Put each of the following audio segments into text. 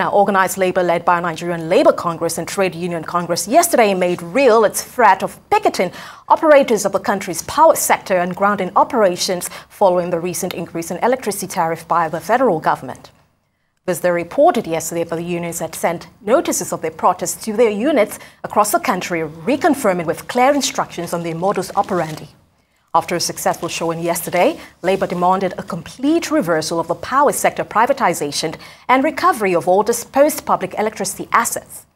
Now, organized labor led by Nigerian Labour Congress and Trade Union Congress yesterday made real its threat of picketing operators of the country's power sector and grounding operations following the recent increase in electricity tariff by the federal government. As they reported yesterday the unions had sent notices of their protests to their units across the country, reconfirming with clear instructions on their modus operandi. After a successful showing yesterday, Labour demanded a complete reversal of the power sector privatization and recovery of all disposed public electricity assets.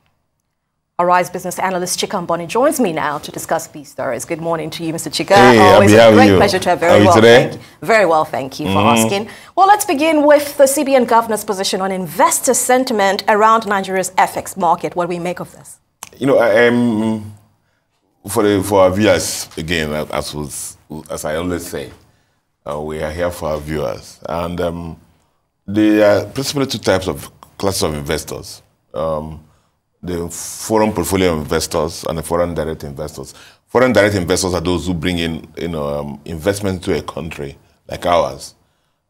Arise business analyst Chika Mbonu joins me now to discuss these stories. Good morning to you, Mr. Chika. Hey, Always a great you? pleasure to have How very are you well. today? Thank you. Very well, thank you for Mm-hmm. asking. Well, let's begin with the CBN governor's position on investor sentiment around Nigeria's FX market. What do we make of this? You know, I, um, for the, for our viewers again, as was, as I always say, uh, we are here for our viewers, and um, there are principally two types of classes of investors: um, the foreign portfolio investors and the foreign direct investors. Foreign direct investors are those who bring in, you know, um, investment to a country like ours,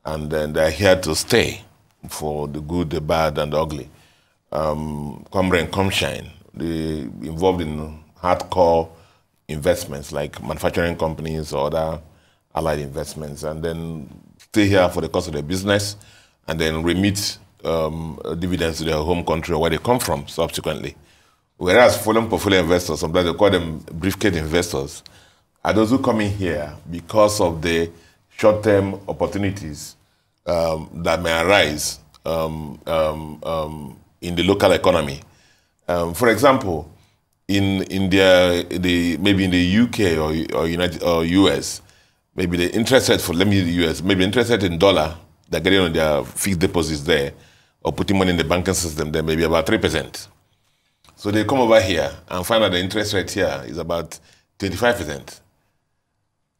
and then they're here to stay for the good, the bad, and the ugly. um, rain, come shine. They involved in hardcore investments like manufacturing companies or other allied investments, and then stay here for the course of their business, and then remit um, dividends to their home country or where they come from subsequently. Whereas foreign portfolio investors, sometimes they call them briefcase investors, are those who come in here because of the short-term opportunities um, that may arise um, um, um, in the local economy. Um, for example, in in the, the maybe in the UK or or United or US, maybe the interest rate for let me the US, maybe interest rate in dollar they're getting on their fixed deposits there or putting money in the banking system there maybe about three percent. So they come over here and find out the interest rate here is about twenty five percent.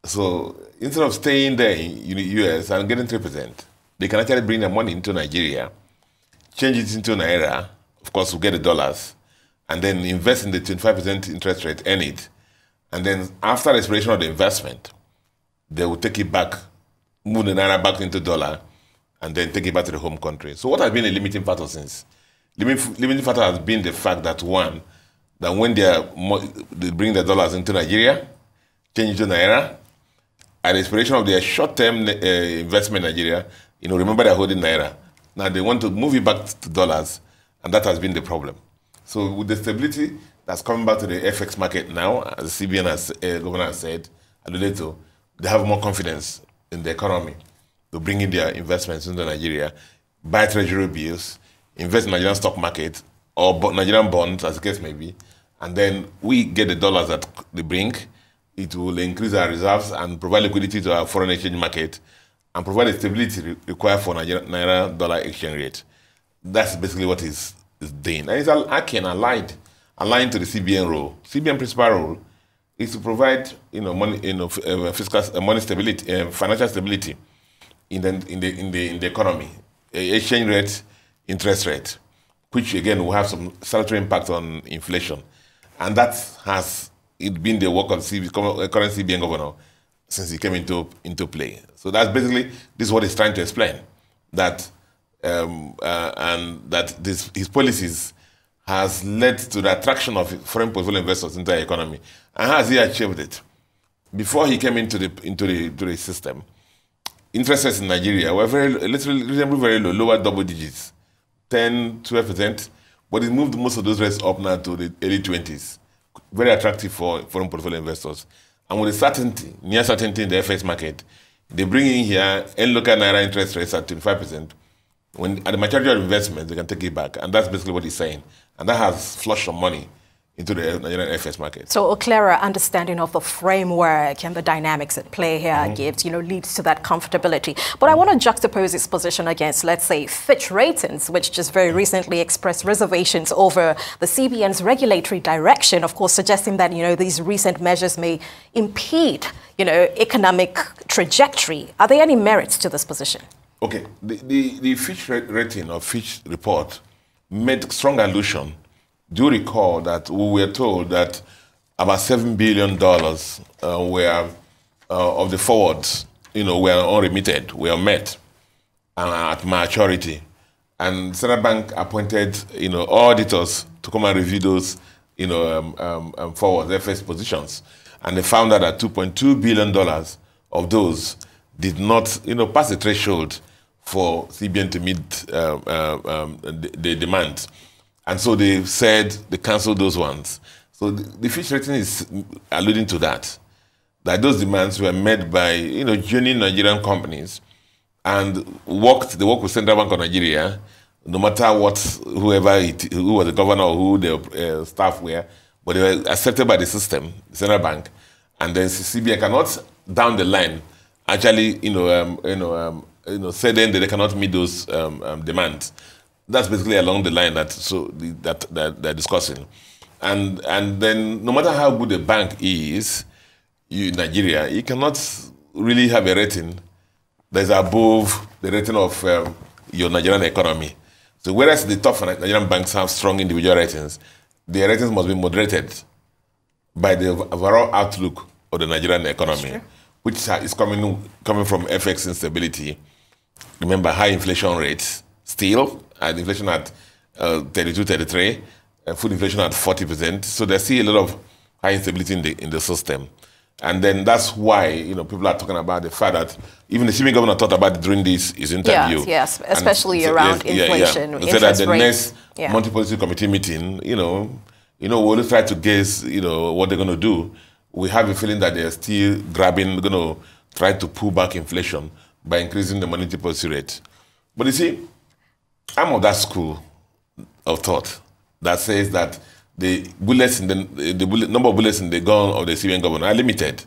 So instead of staying there in the US and getting three percent, they can actually bring their money into Nigeria, change it into naira. Of course, we get the dollars, and then invest in the twenty-five percent interest rate, earn it, and then after the expiration of the investment, they will take it back, move the naira back into dollar, and then take it back to the home country. So, what has been a limiting factor since? Limiting, limiting factor has been the fact that one, that when they, are, they bring the dollars into Nigeria, change to naira, at the expiration of their short-term uh, investment in Nigeria, you know, remember they're holding naira. Now they want to move it back to dollars, and that has been the problem. So with the stability that's coming back to the FX market now, as the CBN has, uh, governor has said, alluded they have more confidence in the economy to bring in their investments into Nigeria, buy treasury bills, invest in Nigerian stock market or Nigerian bonds, as the case may be, and then we get the dollars that they bring. It will increase our reserves and provide liquidity to our foreign exchange market and provide the stability re- required for Nigeria Naira dollar exchange rate. That's basically what is doing. And it's akin aligned, aligned to the CBN role. CBN principal role is to provide, you know, money, you know, uh, fiscal uh, money stability, uh, financial stability in the in the in the in the economy, uh, exchange rate, interest rate, which again will have some salutary impact on inflation, and that has it been the work of the CB, current CBN governor since he came into into play. So that's basically this is what he's trying to explain that um, uh, and that this, his policies has led to the attraction of foreign portfolio investors into the economy. And how has he achieved it? Before he came into the into the, into the system, interest rates in Nigeria were very literally reasonably very low, lower double digits, 10, 12 percent. But he moved most of those rates up now to the early 20s. Very attractive for foreign portfolio investors. And with the certainty, near certainty in the FX market, they bring in here and local naira interest rates at 25 percent. When at the majority of investments, they can take it back, and that's basically what he's saying. And that has flushed some money into the Nigerian FX market. So a clearer understanding of the framework and the dynamics at play here Mm-hmm. gives, you know, leads to that comfortability. But I want to juxtapose its position against, let's say, Fitch Ratings, which just very recently expressed reservations over the CBN's regulatory direction, of course, suggesting that, you know, these recent measures may impede, you know, economic trajectory. Are there any merits to this position? Okay, the, the, the Fitch rating or Fitch report made strong allusion. Do you recall that we were told that about $7 billion uh, were, uh, of the forwards, you know, were unremitted, were met uh, at maturity. and Central Bank appointed, you know, auditors to come and review those, you know, um, um, um, forward FX positions, and they found out that 2.2 billion dollars of those did not, you know, pass the threshold for CBN to meet uh, uh, um, the, the demand, and so they said they canceled those ones. So the, the Fitch rating is alluding to that, that those demands were made by, you know, genuine Nigerian companies and worked, they work with Central Bank of Nigeria, no matter what, whoever, it, who was the governor or who the uh, staff were, but they were accepted by the system, Central Bank, and then CBN cannot, down the line, actually, you know, um, you know, um, you know, say then that they cannot meet those um, um, demands. That's basically along the line that so the, that, that they're discussing, and and then no matter how good a bank is, you in Nigeria, you cannot really have a rating that's above the rating of um, your Nigerian economy. So whereas the top Nigerian banks have strong individual ratings, their ratings must be moderated by the overall outlook of the Nigerian economy, which is coming coming from FX instability. Remember, high inflation rates still, and inflation at uh, 32, 33, uh, food inflation at 40%. So there's still a lot of high instability in the, in the system. And then that's why you know people are talking about the fact that even the CBN governor talked about it during this his interview. Yes, yes, especially and around yes, inflation. Yeah, yeah. Said that the rates. next yeah. multi-policy committee meeting, you know, you know, we'll try to guess, you know, what they're going to do. We have a feeling that they're still grabbing, going to try to pull back inflation by increasing the monetary policy rate. But you see, I'm of that school of thought that says that the bullets in the, the bullet, number of bullets in the gun of the CBN government are limited.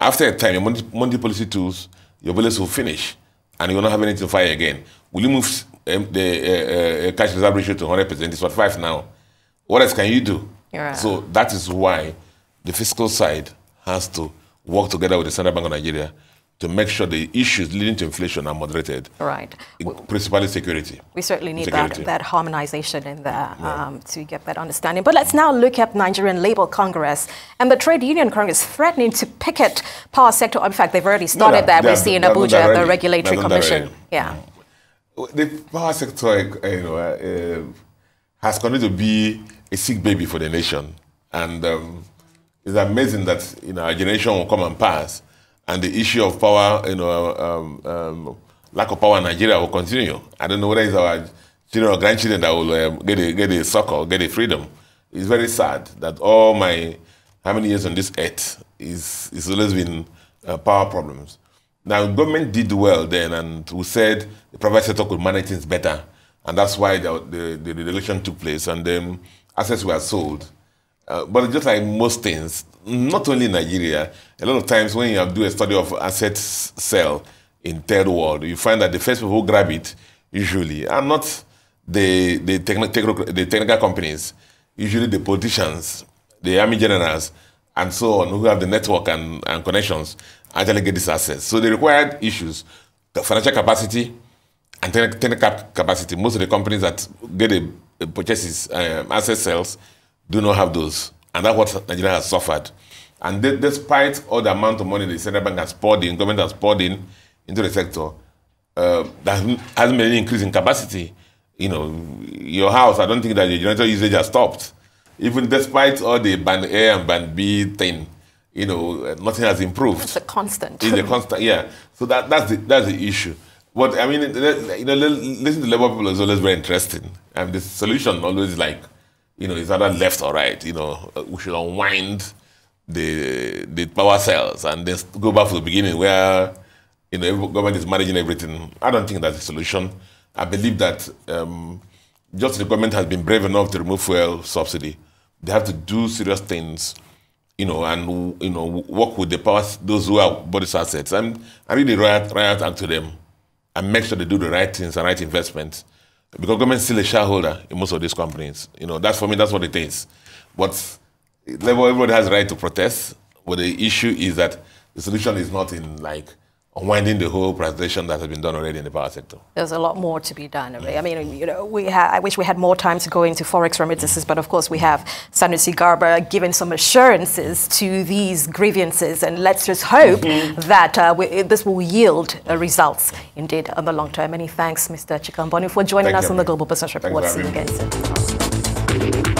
After a time, your monetary policy tools, your bullets will finish, and you will not have anything to fire again. Will you move um, the uh, uh, cash reserve ratio to 100%? It's what five now. What else can you do? Right. So that is why the fiscal side has to work together with the Central Bank of Nigeria to make sure the issues leading to inflation are moderated. Right. Principally security. We certainly need that, that harmonization in there yeah. um, to get that understanding. But let's now look at Nigerian Labour Congress and the Trade Union Congress threatening to picket power sector. In fact, they've already started no, that. We see in Abuja, the Regulatory Commission. Yeah. The power sector, you know, uh, has continued to be a sick baby for the nation. And um, it's amazing that, you know, our generation will come and pass and the issue of power, you know, um, um, lack of power in Nigeria will continue. I don't know whether it's our children or grandchildren that will um, get a get a succor, get a freedom. It's very sad that all my how many years on this earth is is always been uh, power problems. Now government did well then, and we said the private sector could manage things better, and that's why the the, the election took place, and then assets were sold. Uh, but just like most things, not only in Nigeria, a lot of times when you do a study of assets sale in third world, you find that the first people who grab it usually are not the, the, techni- the technical companies, usually the politicians, the army generals, and so on, who have the network and, and connections, actually get these assets. So the required issues, the financial capacity and technical capacity, most of the companies that get the purchases, um, asset sales, do not have those. And that's what Nigeria has suffered. And despite all the amount of money the central bank has poured in, government has poured in into the sector, uh, there hasn't been any increase in capacity. You know, your house, I don't think that the generator usage has stopped. Even despite all the band A and band B thing, you know, nothing has improved. It's a constant. It's a constant, yeah. So that, that's, the, that's the issue. But I mean, you know, listening to Labour people is always very interesting. And the solution always like, you know, it's either left or right. You know, uh, we should unwind the the power cells and then go back to the beginning where you know government is managing everything. I don't think that's the solution. I believe that um, just the government has been brave enough to remove fuel subsidy. They have to do serious things, you know, and you know work with the power those who are body assets and, and really riot, riot out to them and make sure they do the right things and right investments because government is still a shareholder in most of these companies. You know, that's for me, that's what it is. But everybody has right to protest, but the issue is that the solution is not in like unwinding the whole privatization that has been done already in the power sector. There's a lot more to be done. I mean, you know, we ha- I wish we had more time to go into forex remittances, but of course we have Sanusi Garba giving some assurances to these grievances, and let's just hope mm-hmm. that uh, we, this will yield uh, results indeed on the long term. Many thanks, Mr. Chika Mbonu, for joining Thank us on the Global Business Report. See you again soon.